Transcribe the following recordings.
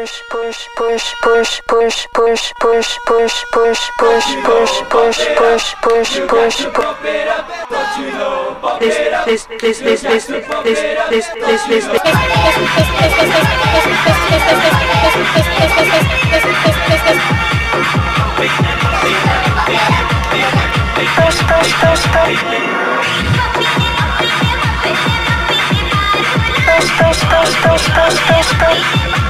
push push push push push push push push push push push push push push push this this this this this this this this this push push push push push push push push push push push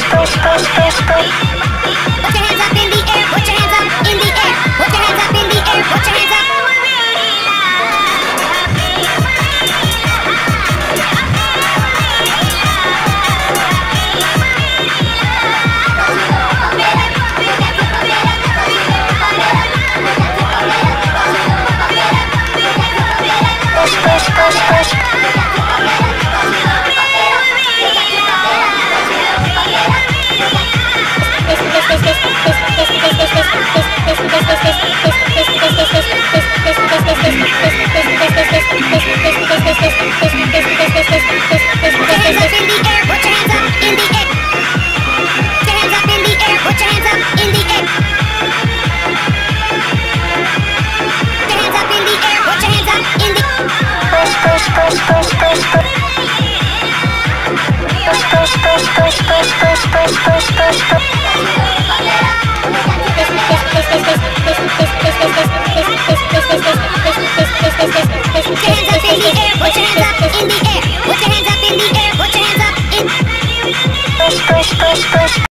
spray, spray, spray, spray. Thank you.